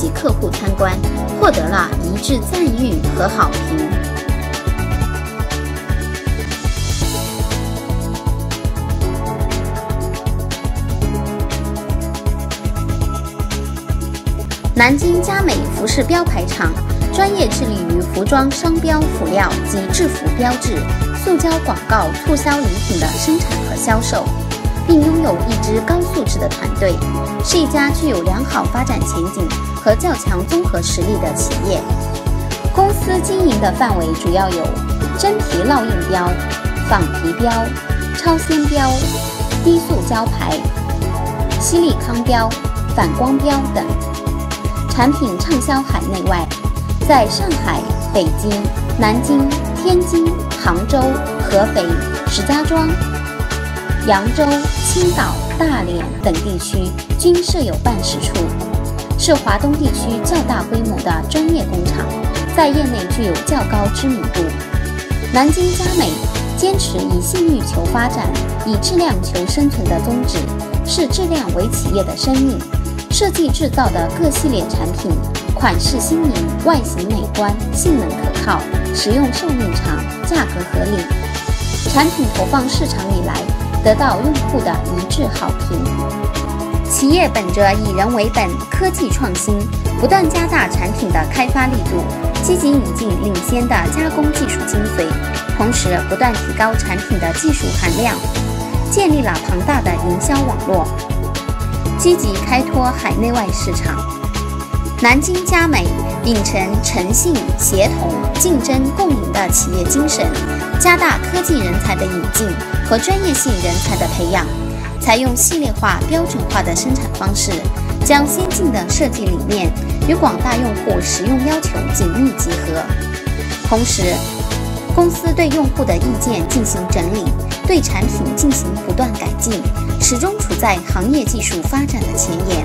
及客户参观，获得了一致赞誉和好评。南京佳美服饰标牌厂专业致力于服装商标、辅料及制服标志、塑胶广告、促销礼品的生产和销售，并拥有一支高素质的团队，是一家具有良好发展前景和较强综合实力的企业。公司经营的范围主要有真皮烙印标、仿皮标、超纤标、低塑胶牌、犀利康标、反光标等。产品畅销海内外，在上海、北京、南京、天津、杭州、合肥、石家庄、扬州、青岛、大连等地区均设有办事处，是华东地区较大规模的专业工厂，在业内具有较高知名度。南京佳美坚持以信誉求发展、以质量求生存的宗旨，视质量为企业的生命。设计制造的各系列产品，款式新颖，外形美观，性能可靠，使用寿命长，价格合理。产品投放市场以来，得到用户的一致好评。企业本着以人为本、科技创新，不断加大产品的开发力度，积极引进领先的加工技术精髓，同时不断提高产品的技术含量，建立了庞大的营销网络。积极开拓海内外市场。南京佳美秉承诚信、协同、竞争、共赢的企业精神，加大科技人才的引进和专业性人才的培养，采用系列化、标准化的生产方式，将先进的设计理念与广大用户使用要求紧密结合。同时，公司对用户的意见进行整理，对产品进行不断改进。始终处在行业技术发展的前沿，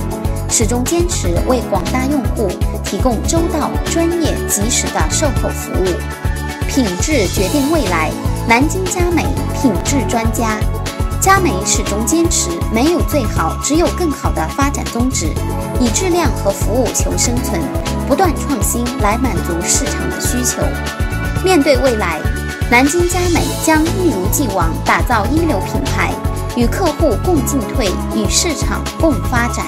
始终坚持为广大用户提供周到、专业、及时的售后服务。品质决定未来，南京佳美品质专家。佳美始终坚持没有最好，只有更好的发展宗旨，以质量和服务求生存，不断创新来满足市场的需求。面对未来，南京佳美将一如既往打造一流品牌。与客户共进退，与市场共发展。